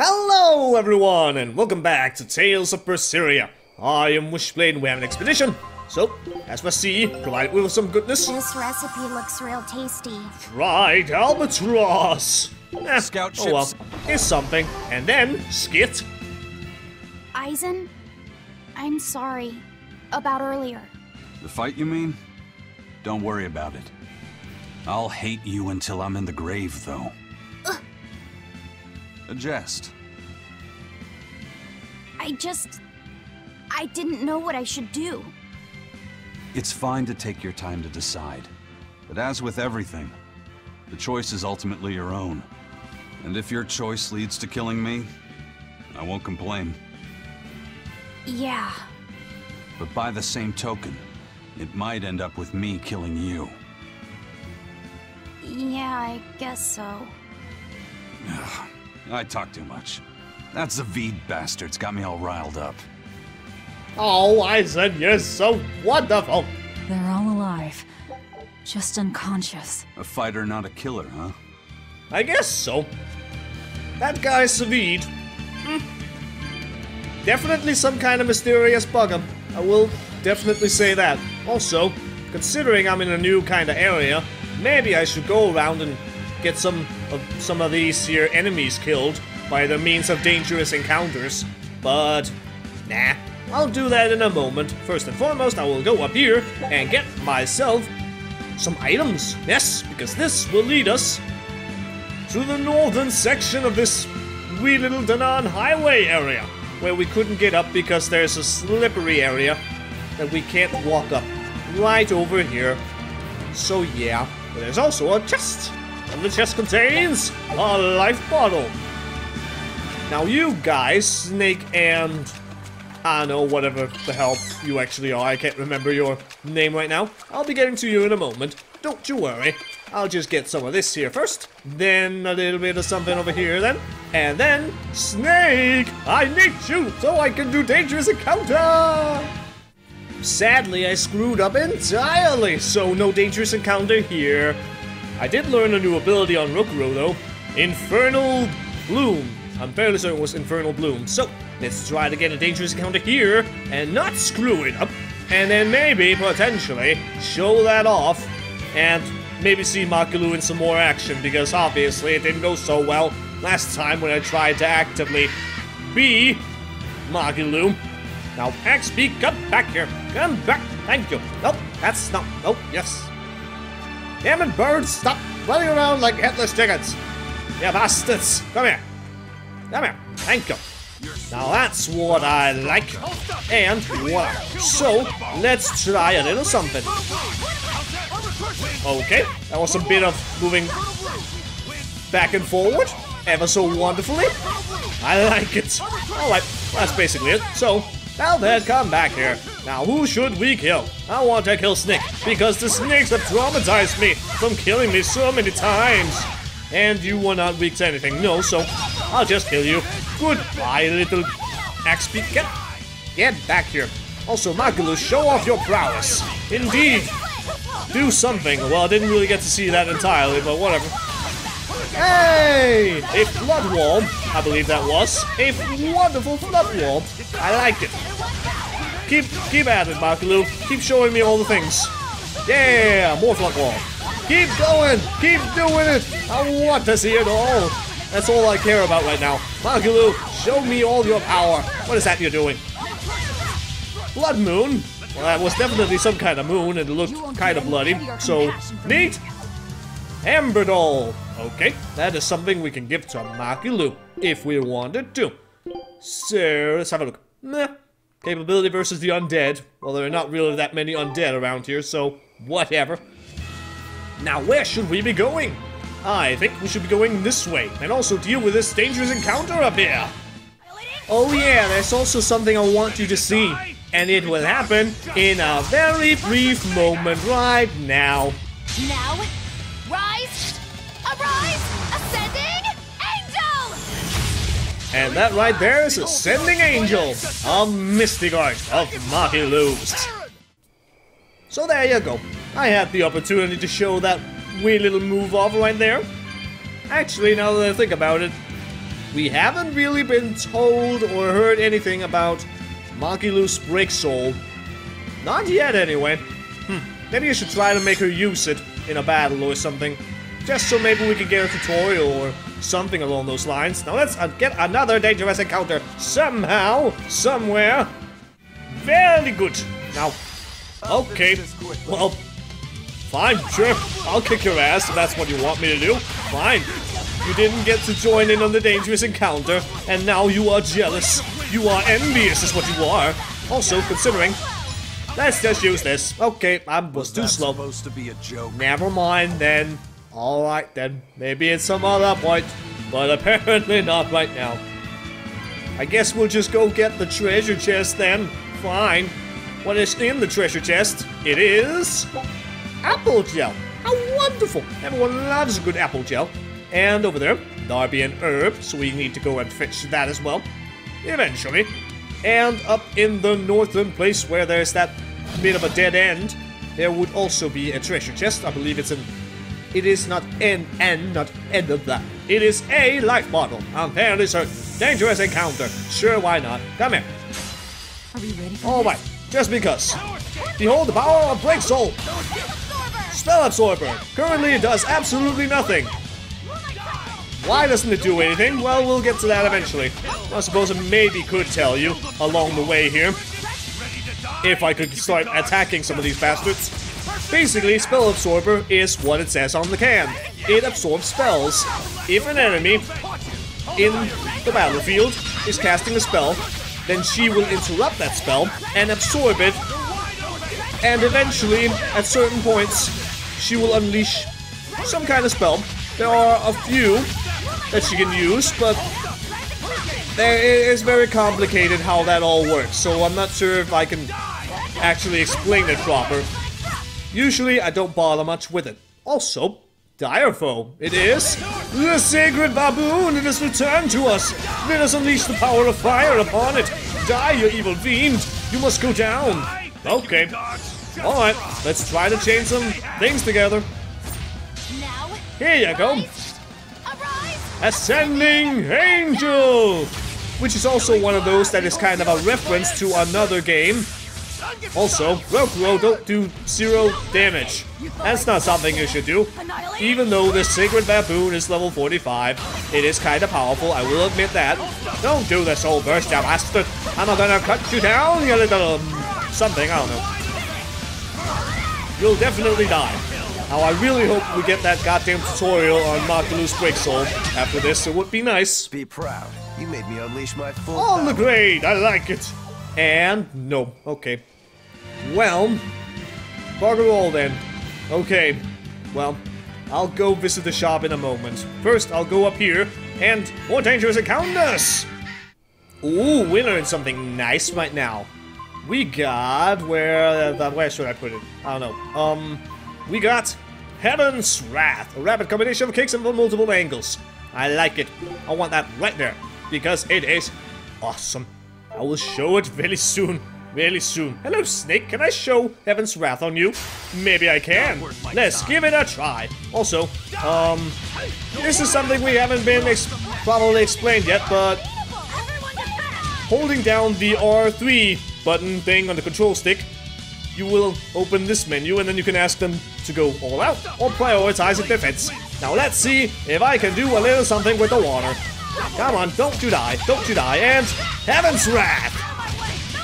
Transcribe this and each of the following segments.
Hello everyone and welcome back to Tales of Berseria. I am Wishblade and we have an expedition. So, as we see, provided with some goodness, This recipe looks real tasty. fried albatross. Eh, Scout Oh well, ships. is something. And then, skit. Eizen, I'm sorry about earlier. The fight, you mean? Don't worry about it. I'll hate you until I'm in the grave, though. A jest. I just. I didn't know what I should do. It's fine to take your time to decide. But as with everything, the choice is ultimately your own. And if your choice leads to killing me, I won't complain. Yeah. But by the same token, it might end up with me killing you. Yeah, I guess so. I talk too much. That Zaveid bastard's got me all riled up. Oh, Eizen, you're so wonderful. They're all alive. Just unconscious. A fighter, not a killer, huh? I guess so. That guy Zaveid. hmm, Definitely some kind of mysterious bugger. I will definitely say that. Also, considering I'm in a new kind of area, maybe I should go around and get some of some of these here enemies killed by the means of dangerous encounters. But nah, I'll do that in a moment. First and foremost, I will go up here and get myself some items. Yes, because this will lead us to the northern section of this wee little Danann highway area, where we couldn't get up because there's a slippery area that we can't walk up right over here. So yeah, there's also a chest, and the chest contains a life bottle. Now you guys, Snake and I know whatever the hell you actually are. I can't remember your name right now. I'll be getting to you in a moment. Don't you worry. I'll just get some of this here first, then a little bit of something over here then, and then Snake! I need you so I can do dangerous encounter! Sadly, I screwed up entirely, so no dangerous encounter here. I did learn a new ability on Rokurou though, Infernal Bloom. I'm fairly certain it was Infernal Bloom. So, let's try to get a dangerous encounter here and not screw it up. And then maybe, potentially, show that off and maybe see Magilou in some more action because obviously it didn't go so well last time when I tried to actively be Magilou. Now, XP, come back here. Come back. Thank you. Nope, that's not. Nope, yes. Damn it, birds, stop running around like headless chickens. Yeah, bastards. Come here. Come here. Thank you. Now that's what I like. And voila. So, let's try a little something. Okay, that was a bit of moving back and forward, ever so wonderfully. I like it. Alright, that's basically it. So, now then, come back here. Now, who should we kill? I want to kill Snake, because the snakes have traumatized me from killing me so many times. And you were not weak to anything, no, so I'll just kill you. Goodbye, little axe beat. Get, get back here. Also, Magalus, show off your prowess. Indeed. Do something. Well, I didn't really get to see that entirely, but whatever. Hey! A flood wall, I believe that was. A wonderful flood wall. I like it. Keep keep at it, Magilou. Keep showing me all the things. Yeah, more flood wall. Keep going. Keep doing it. I want to see it all. That's all I care about right now. Magilou, show me all your power. What is that you're doing? Blood moon. Well, that was definitely some kind of moon, and it looked kind of bloody. So neat. Amber doll. Okay, that is something we can give to Magilou if we wanted to. So let's have a look. Meh. Capability versus the undead. Well, there are not really that many undead around here, so whatever. Now, where should we be going? I think we should be going this way, and also deal with this dangerous encounter up here. Oh yeah, there's also something I want you to see, and it will happen in a very brief moment right now. Now, rise, arise, And that right there is Ascending Angel, a mystic art of Magilou's. So there you go. I had the opportunity to show that wee little move off right there. Actually, now that I think about it, we haven't really been told or heard anything about Magilou's Break Soul. Not yet, anyway. Hmm, maybe I should try to make her use it in a battle or something. Just so maybe we can get a tutorial or something along those lines. Now let's uh, get another dangerous encounter somehow, somewhere. Very good. Now, okay, well, fine, sure. I'll kick your ass if that's what you want me to do. Fine. You didn't get to join in on the dangerous encounter, and now you are jealous. You are envious, is what you are. Also, considering. Let's just use this. Okay, I was too slow. supposed to be a joke? Never mind then. Alright then. Maybe it's some other point. But apparently not right now. I guess we'll just go get the treasure chest then. Fine. What is in the treasure chest? It is... Apple gel. How wonderful. Everyone loves a good apple gel. And over there, Darby and Herb, so we need to go and fetch that as well. Eventually. And up in the northern place where there's that bit of a dead end, there would also be a treasure chest. I believe it's an... It is not an N, not end of that. It is a life bottle. I'm fairly certain. Dangerous encounter. Sure, why not? Come here. Are we ready Alright, just because. Behold the power of Break Soul. Spell Absorber. Currently it does absolutely nothing. Why doesn't it do anything? Well, we'll get to that eventually. I suppose I maybe could tell you along the way here. If I could start attacking some of these bastards. Basically, Spell Absorber is what it says on the can. It absorbs spells. If an enemy in the battlefield is casting a spell, then she will interrupt that spell and absorb it. And eventually, at certain points, she will unleash some kind of spell. There are a few that she can use, but it is very complicated how that all works, so I'm not sure if I can actually explain it proper. Usually, I don't bother much with it. Also, Direfo. It is the sacred baboon. It has returned to us. Let us unleash the power of fire upon it. Die, you evil fiend. You must go down. Okay. All right. Let's try to chain some things together. Now, Here you go. Ascending Angel! Which is also one of those that is kind of a reference to another game. Also, Roku don't do zero damage. That's not something you should do. Even though the Sacred Baboon is level 45, it is kind of powerful, I will admit that. Don't do this, old burst, you bastard! I'm gonna cut you down, you little... Um, something, I don't know. You'll definitely die. Now, I really hope we get that goddamn tutorial on Magilou's Break Soul after this. It would be nice. Be proud. You made me unleash my full On the grade, I like it. And no, okay. Well, bugger all then. Okay, well, I'll go visit the shop in a moment. First, I'll go up here and more dangerous encounters. Ooh, we learned something nice right now. We got where uh, where should I put it? I don't know. Um, we got Heaven's Wrath, a rapid combination of kicks and from multiple angles. I like it. I want that right there because it is awesome. I will show it very soon. Really soon. Hello, Snake. Can I show Heaven's Wrath on you? Maybe I can. Let's give it a try. Also, um, this is something we haven't been ex- probably explained yet, but Everyone get back! holding down the R3 button thing on the control stick, you will open this menu and then you can ask them to go all out or prioritize a defense. Now let's see if I can do a little something with the water. Come on, don't you die, don't you die, and Heaven's Wrath!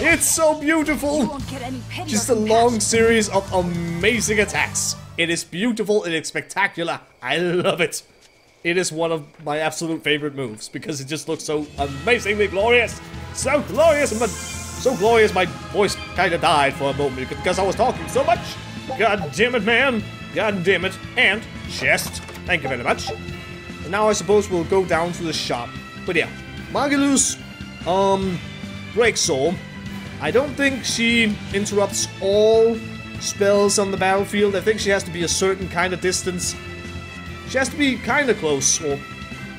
It's so beautiful! Won't get any pity Just a long series of amazing attacks. It is beautiful, it is spectacular. I love it. It is one of my absolute favorite moves because it just looks so amazingly glorious. So glorious, but so glorious my voice kind of died for a moment because I was talking so much. God damn it, man. God damn it. And chest. Thank you very much. And now I suppose we'll go down to the shop. But yeah, Magilou's, um, Break Soul. I don't think she interrupts all spells on the battlefield. I think she has to be a certain kind of distance. She has to be kind of close, or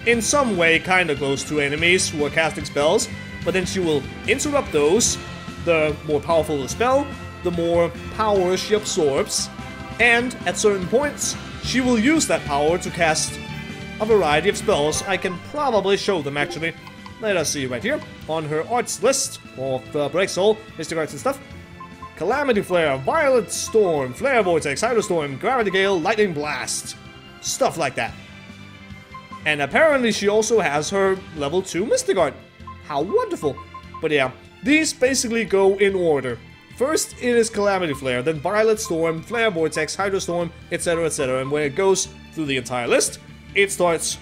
in some way kind of close to enemies who are casting spells, but then she will interrupt those. The more powerful the spell, the more power she absorbs, and at certain points, she will use that power to cast a variety of spells. I can probably show them actually. Let us see right here on her arts list of uh, the Break Soul, Mystic Arts and stuff. Calamity Flare, Violent Storm, Flare Vortex, Hydrostorm, Gravity Gale, Lightning Blast. Stuff like that. And apparently she also has her level 2 Mystic Art. How wonderful. But yeah, these basically go in order. First it is Calamity Flare, then Violet Storm, Flare Vortex, Hydrostorm, etc, etc. And when it goes through the entire list, it starts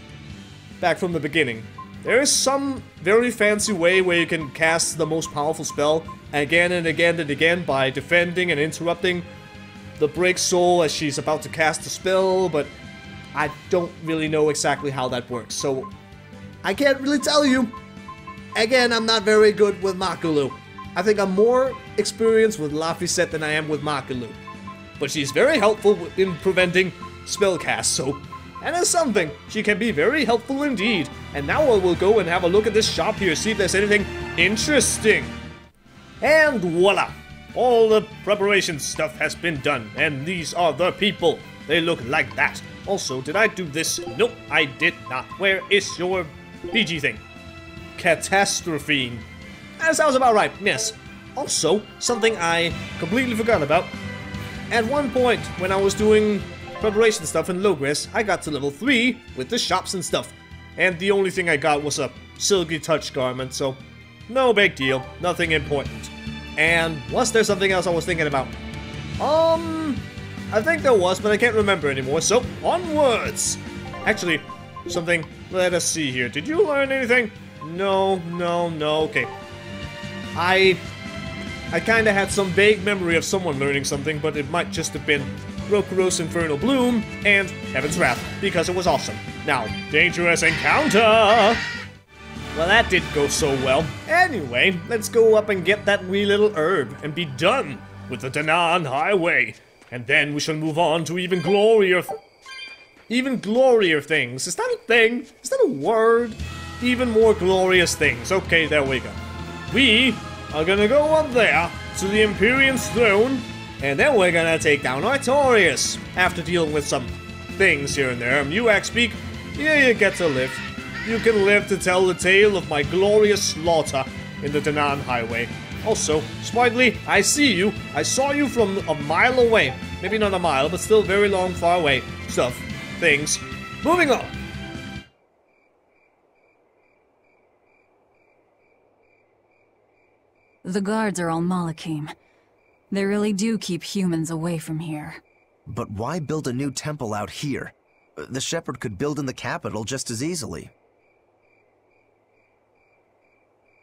back from the beginning. There is some very fancy way where you can cast the most powerful spell again and again and again by defending and interrupting the Break Soul as she's about to cast a spell, but I don't really know exactly how that works, so I can't really tell you. Again, I'm not very good with Magilou. I think I'm more experienced with Laphicet than I am with Magilou. But she's very helpful in preventing spell casts, so and as something, she can be very helpful indeed. And now I will go and have a look at this shop here, see if there's anything interesting. And voila! All the preparation stuff has been done, and these are the people. They look like that. Also, did I do this? Nope, I did not. Where is your BG thing? Catastrophe. That sounds about right, yes. Also, something I completely forgot about. At one point, when I was doing preparation stuff in Logres, I got to level 3 with the shops and stuff. And the only thing I got was a Silky Touch garment, so no big deal, nothing important. And was there something else I was thinking about? Um, I think there was, but I can't remember anymore, so onwards! Actually, something, let us see here. Did you learn anything? No, no, no, okay. I I kinda had some vague memory of someone learning something, but it might just have been Rokurou's Infernal Bloom and Heaven's Wrath, because it was awesome. Now, Dangerous Encounter! Well, that didn't go so well. Anyway, let's go up and get that wee little herb and be done with the Danann Highway. And then we shall move on to even glorier... even glorier things. Is that a thing? Is that a word? Even more glorious things. Okay, there we go. We are gonna go up there to the Empyrean's throne, and then we're gonna take down Artorius after dealing with some things here and there. You speak, yeah, you get to live. You can live to tell the tale of my glorious slaughter in the Danann Highway. Also, smartly, I see you. I saw you from a mile away. Maybe not a mile, but still very long, far away. Stuff. Things. Moving on. The guards are all Malakhim. They really do keep humans away from here. But why build a new temple out here? The Shepherd could build in the capital just as easily.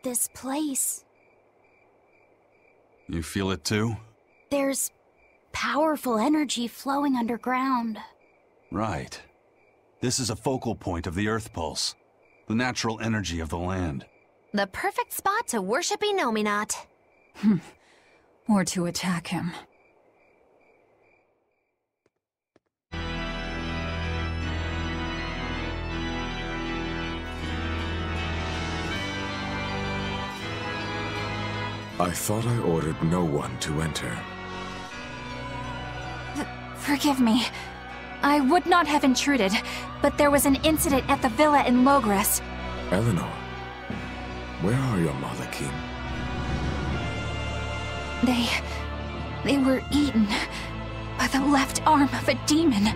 This place. You feel it too? There's powerful energy flowing underground. Right. This is a focal point of the Earth Pulse, the natural energy of the land. The perfect spot to worship Innominat. Hmm. Or to attack him. I thought I ordered no one to enter. Forgive me. I would not have intruded, but there was an incident at the villa in Logres. Eleanor, where are your Malakhim? They... they were eaten by the left arm of a demon.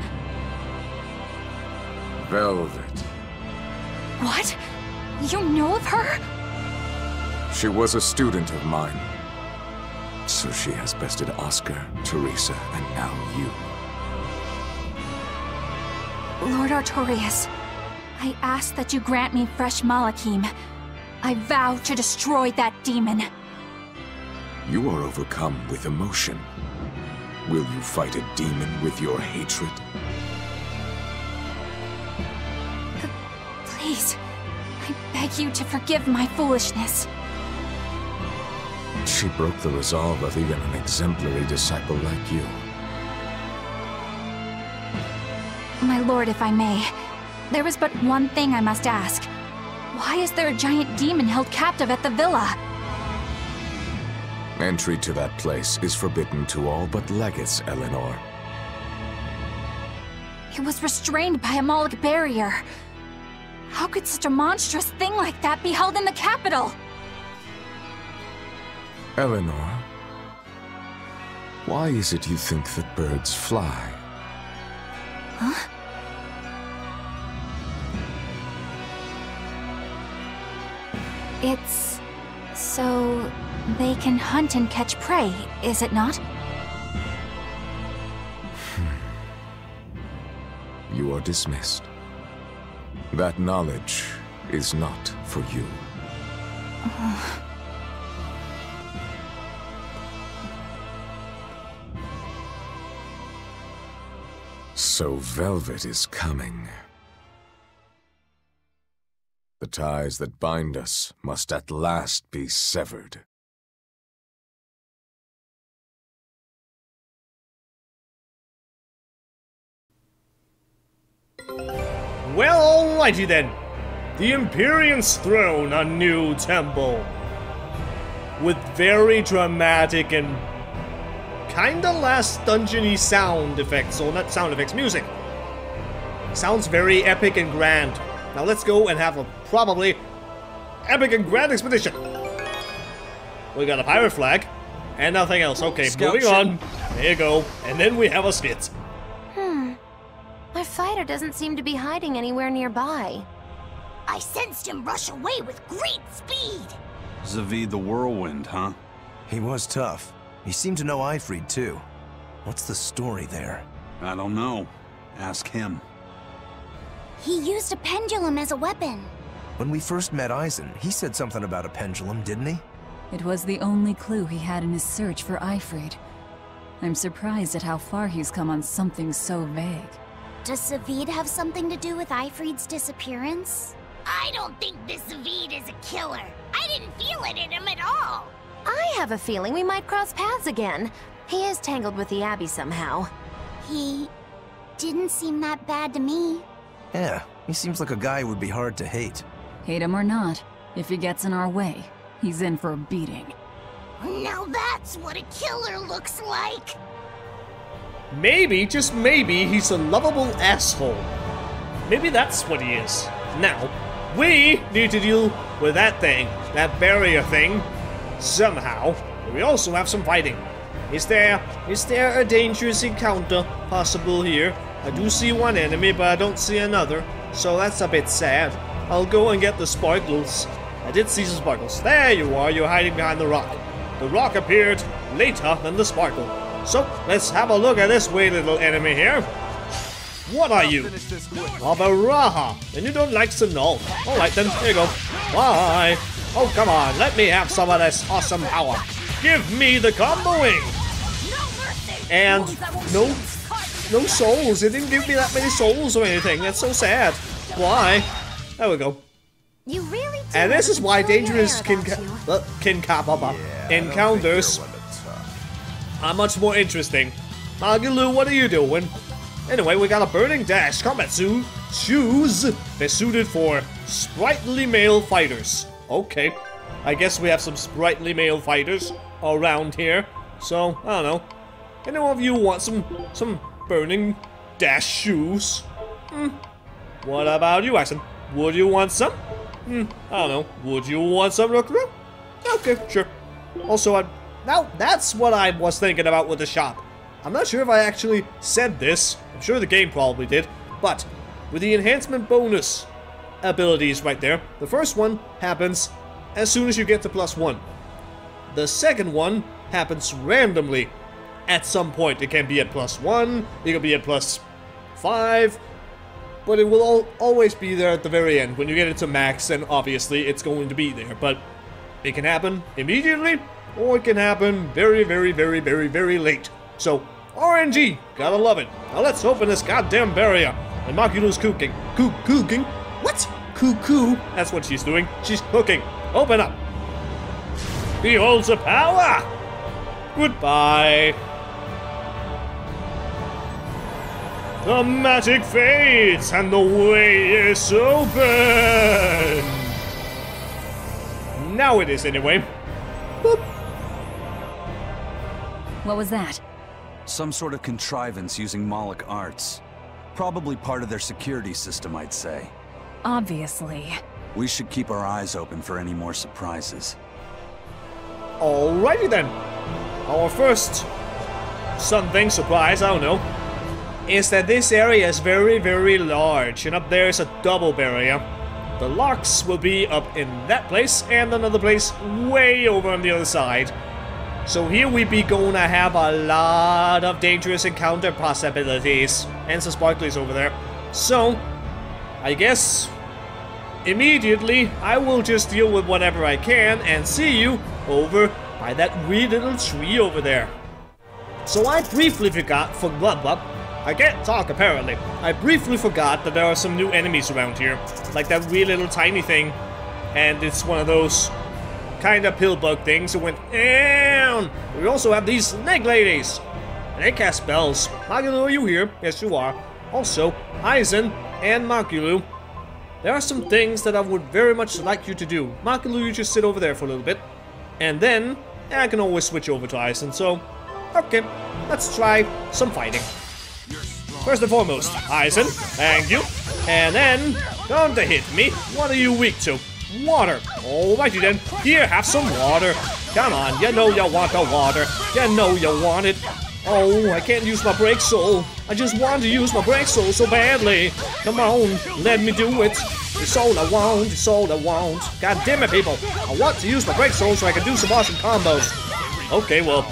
Velvet. What? You know of her? She was a student of mine. So she has bested Oscar, Teresa, and now you. Lord Artorius, I ask that you grant me fresh Malakhim. I vow to destroy that demon. You are overcome with emotion. Will you fight a demon with your hatred? Please, I beg you to forgive my foolishness. She broke the resolve of even an exemplary disciple like you. My lord, if I may, there is but one thing I must ask. Why is there a giant demon held captive at the villa? Entry to that place is forbidden to all but legates, Eleanor. It was restrained by a Moloch barrier. How could such a monstrous thing like that be held in the capital? Eleanor, why is it you think that birds fly? Huh? It's so they can hunt and catch prey, is it not? Hmm. You are dismissed. That knowledge is not for you. So Velvet is coming. The ties that bind us must at last be severed. Well, alrighty then. The Empyrean's throne, a new temple. With very dramatic and kinda last dungeony sound effects, or not sound effects, music. Sounds very epic and grand. Now let's go and have a probably epic and grand expedition. We got a pirate flag and nothing else. Okay, Scout moving ship. on. There you go. And then we have a skit. Fighter doesn't seem to be hiding anywhere nearby. I sensed him rush away with great speed. Zaveid the Whirlwind, huh? He was tough. He seemed to know Aifread too. What's the story there? I don't know. Ask him. He used a pendulum as a weapon. When we first met Eizen, he said something about a pendulum, didn't he? It was the only clue he had in his search for Aifread. I'm surprised at how far he's come on something so vague. Does Zaveid have something to do with Aifread's disappearance? I don't think this Zaveid is a killer. I didn't feel it in him at all. I have a feeling we might cross paths again. He is tangled with the Abbey somehow. He didn't seem that bad to me. Yeah, he seems like a guy who would be hard to hate. Hate him or not, if he gets in our way, he's in for a beating. Now that's what a killer looks like. Maybe, just maybe, he's a lovable asshole. Maybe that's what he is. Now, we need to deal with that thing, that barrier thing, somehow. We also have some fighting. Is there, is there a dangerous encounter possible here? I do see one enemy, but I don't see another, so that's a bit sad. I'll go and get the sparkles. I did see some sparkles. There you are, you're hiding behind the rock. The rock appeared later than the sparkle. So, let's have a look at this wee little enemy here. What are you? Of a Raha, and you don't like Sinol. Alright then, here you go. Bye. Oh, come on, let me have some of this awesome power. Give me the comboing! And no, no souls. It didn't give me that many souls or anything. That's so sad. Why? There we go. You really And this have is a why peculiar dangerous air kin about you. uh, kin kapapa encounters are much more interesting. Magilou, what are you doing? Anyway, we got a burning dash combat suit shoes. They're suited for sprightly male fighters. Okay, I guess we have some sprightly male fighters around here. So I don't know. Any of you want some some burning dash shoes? Hmm. What about you, Axon? Would you want some? Hmm, I don't know. Would you want some? Okay, sure. Also, I, now that's what I was thinking about with the shop. I'm not sure if I actually said this. I'm sure the game probably did. But with the enhancement bonus abilities right there, the first one happens as soon as you get to plus one. The second one happens randomly at some point. It can be at plus one, it can be at plus five, but it will al always be there at the very end. When you get it to max, then obviously it's going to be there. But it can happen immediately, or it can happen very, very, very, very, very late. So, RNG, gotta love it. Now let's open this goddamn barrier. And Magilou's cooking. Coo cooking? What? Cuckoo? That's what she's doing. She's cooking. Open up. Behold the power! Goodbye. The magic fades and the way is open. Now it is anyway. Boop. What was that? Some sort of contrivance using Moloch arts. Probably part of their security system, I'd say. Obviously. We should keep our eyes open for any more surprises. Alrighty then. Our first something surprise, I don't know, is that this area is very, very large, and up there is a double barrier. The locks will be up in that place, and another place way over on the other side. So here we be gonna have a lot of dangerous encounter possibilities. And some sparklies over there. So, I guess immediately I will just deal with whatever I can and see you over by that wee little tree over there. So I briefly forgot for blah blah. I can't talk apparently. I briefly forgot that there are some new enemies around here. Like that wee little tiny thing. And it's one of those kind of pill bug things that went down. We also have these snake ladies. They cast spells. Magilou, are you here? Yes, you are. Also, Eizen and Magilou. There are some things that I would very much like you to do. Magilou, you just sit over there for a little bit. And then, I can always switch over to Eizen, so... Okay, let's try some fighting. First and foremost, Eizen, thank you. And then, don't hit me. What are you weak to? Water. Alrighty then. Here, have some water. Come on, you know you want the water. You know you want it. Oh, I can't use my break soul. I just want to use my break soul so badly. Come on, let me do it. It's all I want, it's all I want. God damn it, people. I want to use my break soul so I can do some awesome combos. Okay, well,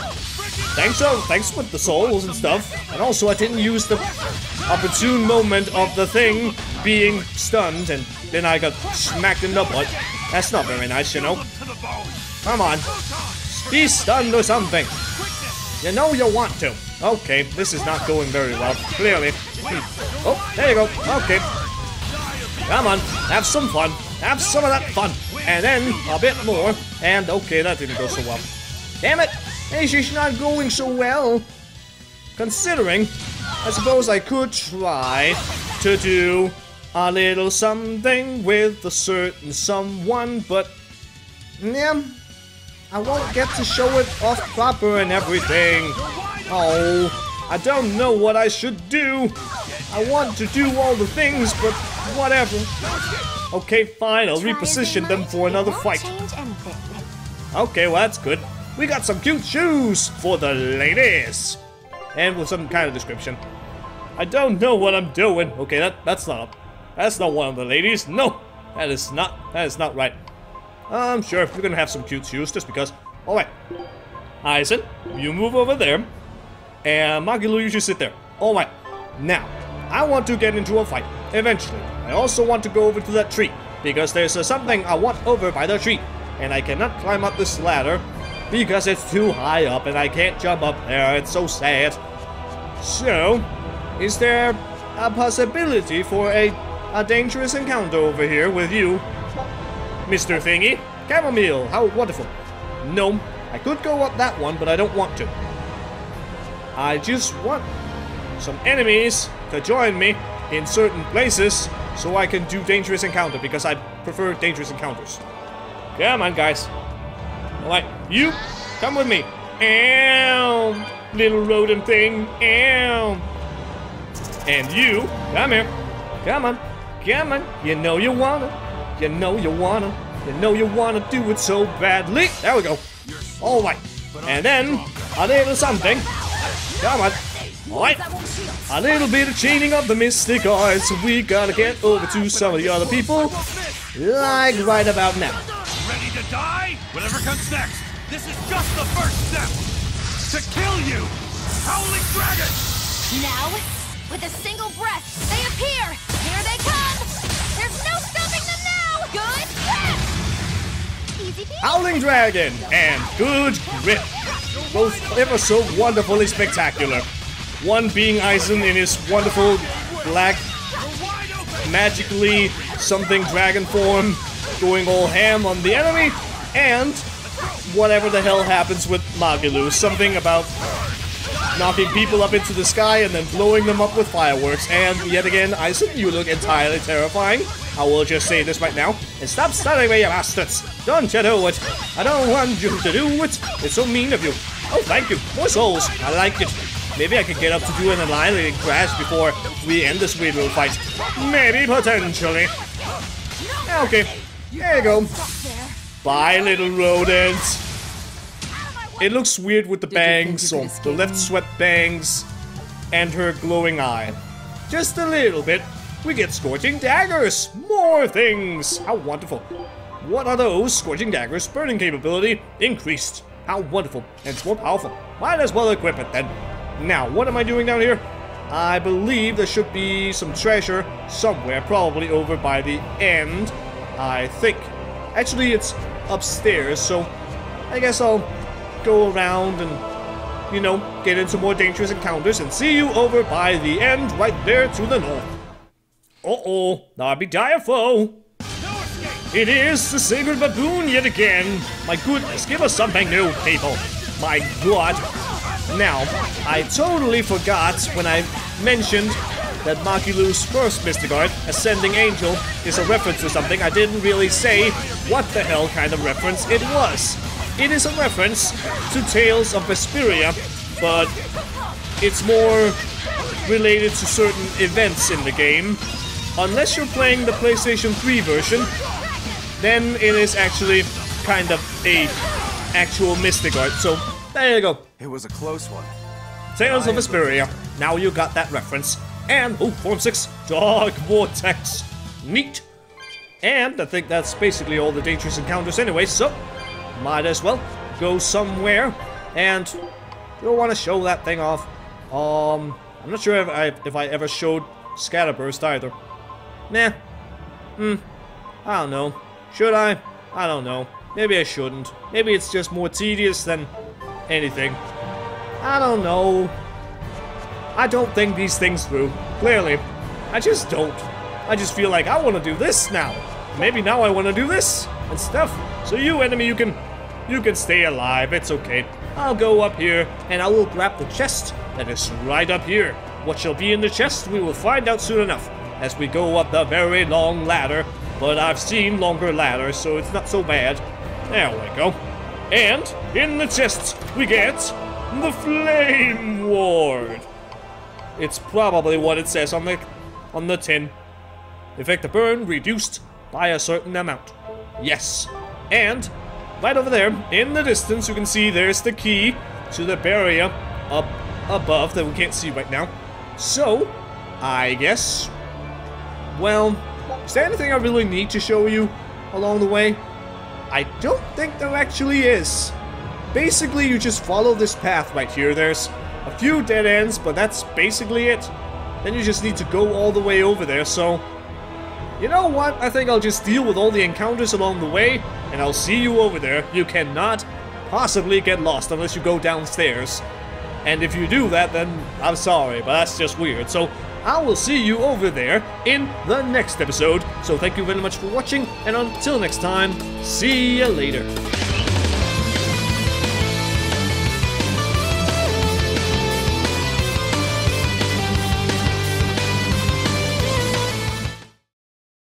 thanks, uh, thanks with the souls and stuff. And also, I didn't use the opportune moment of the thing being stunned, and then I got smacked in the butt. That's not very nice, you know. Come on. Be stunned or something. You know you want to. Okay, this is not going very well, clearly. Hmm. Oh, there you go. Okay. Come on, have some fun. Have some of that fun. And then a bit more. And okay, that didn't go so well. Damn it! This is not going so well. Considering, I suppose I could try to do a little something with a certain someone, but yeah, I won't get to show it off proper and everything. Oh, I don't know what I should do. I want to do all the things, but whatever. Okay, fine, I'll reposition them for another fight. Okay, well that's good. We got some cute shoes for the ladies. And with some kind of description. I don't know what I'm doing. Okay, that that's not that's not one of the ladies. No, that is not that is not right. I'm sure you're gonna have some cute shoes just because. Alright. Eizen, you move over there. And Magilou, you just sit there. Alright. Now, I want to get into a fight. Eventually. I also want to go over to that tree. Because there's uh, something I want over by the tree. And I cannot climb up this ladder. Because it's too high up and I can't jump up there. It's so sad. So, is there a possibility for a, a dangerous encounter over here with you Mr. Thingy. Chamomile, how wonderful. No, I could go up that one, but I don't want to. I just want some enemies to join me in certain places so I can do dangerous encounter because I prefer dangerous encounters. Come on, guys. Alright, you, come with me. Ow, little rodent thing. Ow. And you, come here. Come on. Come on. You know you wanna. You know you wanna. You know you wanna do it so badly. There we go. Alright. And then, a little something. Come on. Alright. A little bit of chaining of the mystic arts. We gotta get over to some of the other people. Like right about now. Ready to die? Whatever comes next. This is just the first step. To kill you! Howling Dragon! Now, with a single breath, they appear! Here they come! Good grip! Howling Dragon and Good Grip. Both ever so wonderfully spectacular. One being Eizen in his wonderful black, magically something dragon form, going all ham on the enemy, and whatever the hell happens with Magilou. Something about knocking people up into the sky and then blowing them up with fireworks. And yet again, I said you look entirely terrifying. I will just say this right now. And stop stuttering me, you bastards! Don't you do it! I don't want you to do it! It's so mean of you. Oh, thank you. More souls. I like it. Maybe I could get up to do an annihilating crash before we end this weird little fight. Maybe, potentially. Okay, there you go. Bye, little rodent. It looks weird with the bangs, so the left sweat bangs, and her glowing eye. Just a little bit. We get scorching daggers! More things! How wonderful. What are those? Scorching daggers, burning capability, increased. How wonderful. And it's more powerful. Might as well equip it then. Now, what am I doing down here? I believe there should be some treasure somewhere, probably over by the end. I think. Actually, it's upstairs, so I guess I'll go around and, you know, get into more dangerous encounters and see you over by the end right there to the north. Uh-oh, Narby Direfo. It is the sacred baboon yet again. My goodness, give us something new, people. My god. Now, I totally forgot when I mentioned that Magilou's first Mystic Art, Ascending Angel, is a reference to something. I didn't really say what the hell kind of reference it was. It is a reference to Tales of Vesperia, but it's more related to certain events in the game. Unless you're playing the PlayStation 3 version, then it is actually kind of a actual Mystic Art. So, there you go. It was a close one. Tales of Vesperia. Now you got that reference. And, oh, Form 6, Dark Vortex. Neat. And I think that's basically all the dangerous encounters anyway, so might as well go somewhere. And you'll want to show that thing off. Um, I'm not sure if I, if I ever showed Scatterburst either. Nah. Hmm. I don't know. Should I? I don't know. Maybe I shouldn't. Maybe it's just more tedious than anything. I don't know. I don't think these things through. Clearly. I just don't. I just feel like I want to do this now. Maybe now I want to do this and stuff. So you, enemy, you can... You can stay alive. It's okay. I'll go up here and I will grab the chest that is right up here. What shall be in the chest, we will find out soon enough as we go up the very long ladder. But I've seen longer ladders, so it's not so bad. There we go. And in the chest, we get the Flame Ward. It's probably what it says on the on the tin. Effect of burn reduced by a certain amount. Yes. And right over there, in the distance, you can see there's the key to the barrier up above that we can't see right now. So, I guess, well, is there anything I really need to show you along the way? I don't think there actually is. Basically, you just follow this path right here. There's a few dead ends, but that's basically it. Then you just need to go all the way over there, so... You know what? I think I'll just deal with all the encounters along the way, and I'll see you over there. You cannot possibly get lost unless you go downstairs. And if you do that, then I'm sorry, but that's just weird. So I will see you over there in the next episode. So thank you very much for watching, and until next time, see you later.